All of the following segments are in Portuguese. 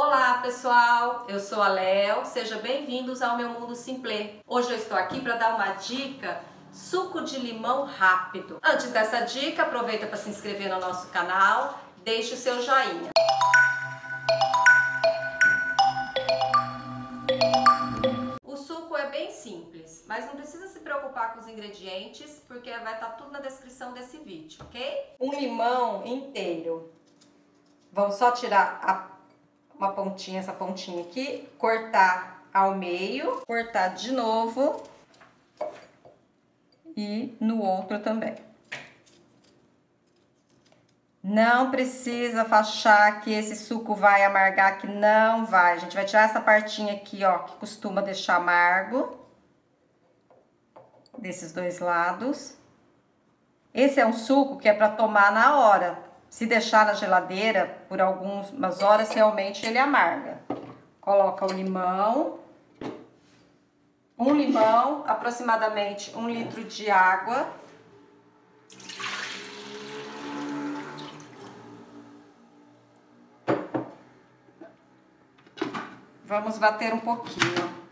Olá pessoal, eu sou a Léo, sejam bem-vindos ao meu Mundo Simplê. Hoje eu estou aqui para dar uma dica suco de limão rápido. Antes dessa dica, aproveita para se inscrever no nosso canal, deixe o seu joinha. O suco é bem simples, mas não precisa se preocupar com os ingredientes, porque vai estar tudo na descrição desse vídeo, ok? Um limão inteiro. Vamos só tirar a uma pontinha, essa pontinha aqui, cortar ao meio, cortar de novo e no outro também. Não precisa achar que esse suco vai amargar, que não vai. A gente vai tirar essa partinha aqui, ó, que costuma deixar amargo. Desses dois lados. Esse é um suco que é para tomar na hora. Se deixar na geladeira por algumas horas, realmente ele amarga. Coloca o limão, um limão, aproximadamente um litro de água. Vamos bater um pouquinho.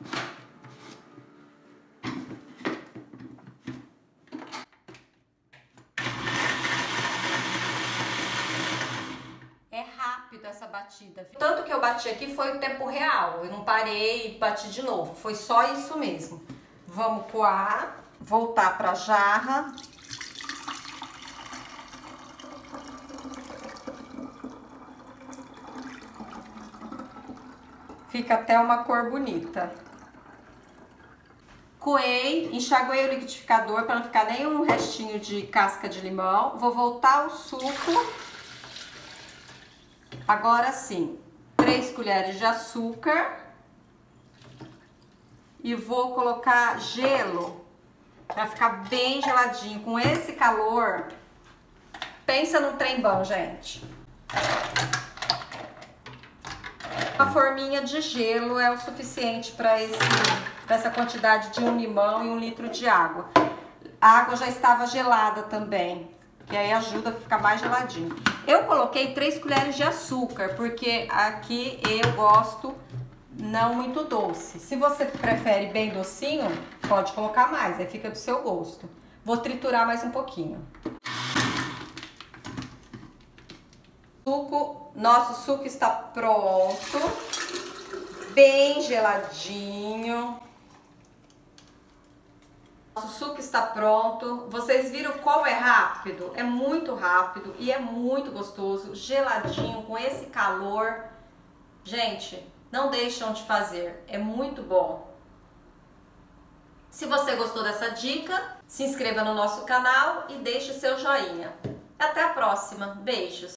Rápido essa batida. Tanto que eu bati aqui foi o tempo real. Eu não parei e bati de novo. Foi só isso mesmo. Vamos coar, voltar pra jarra. Fica até uma cor bonita. Coei, enxaguei o liquidificador para não ficar nenhum restinho de casca de limão. Vou voltar o suco Agora sim, 3 colheres de açúcar. E vou colocar gelo para ficar bem geladinho. Com esse calor, pensa num trem bom, gente. Uma forminha de gelo é o suficiente para essa quantidade de um limão e um litro de água. A água já estava gelada também que aí ajuda a ficar mais geladinho. Eu coloquei 3 colheres de açúcar, porque aqui eu gosto não muito doce. Se você prefere bem docinho, pode colocar mais, aí fica do seu gosto. Vou triturar mais um pouquinho. Suco, nosso suco está pronto, bem geladinho. Nosso suco está pronto. Vocês viram como é rápido? É muito rápido e é muito gostoso, geladinho, com esse calor. Gente, não deixam de fazer, é muito bom. Se você gostou dessa dica, se inscreva no nosso canal e deixe seu joinha. Até a próxima. Beijos!